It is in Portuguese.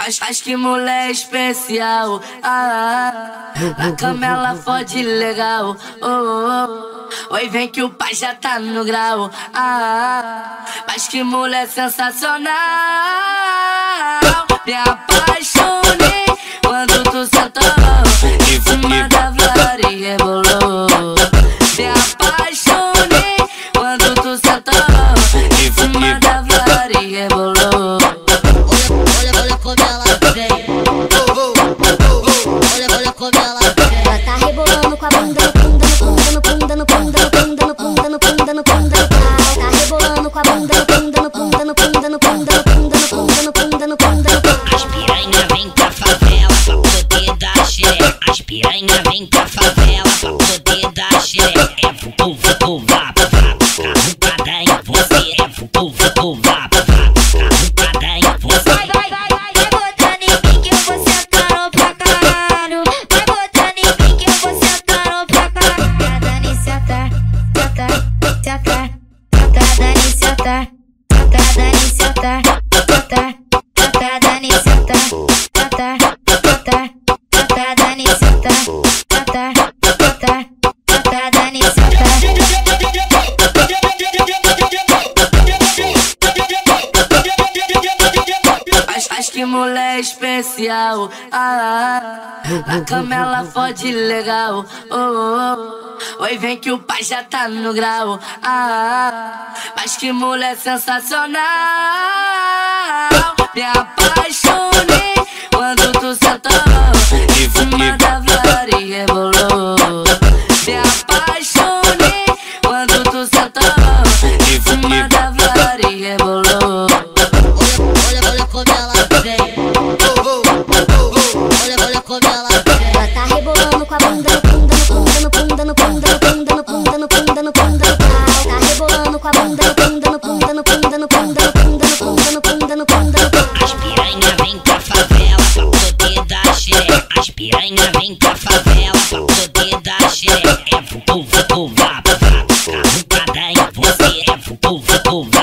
Acho, acho que mulher especial. Ah, na cama ela fode legal. Oh, oh, Oi, vem que o pai já tá no grau. Ah, mas que mulher sensacional. Me apaixonei tá rebolando com a bunda no punda, no punda, no punda, no punda, no punda, no punda, no punda, no pau. Tá rebolando com a no punda, no punda, no punda, no punda, no pau. As piranha vem pra favela pra poder dar xeré. As piranha vem pra favela pra poder dar. É fuku, fuku, vá, que mulher especial. Ah, na cama ela fode legal. Oh, oh, Oi, vem que o pai já tá no grau. Ah, mas que mulher sensacional. Me apaixonei vem da favela pra poder dar xereca. É vucu, vucu, vá, vá, tá arrumada em você. É vucu, vucu, vá.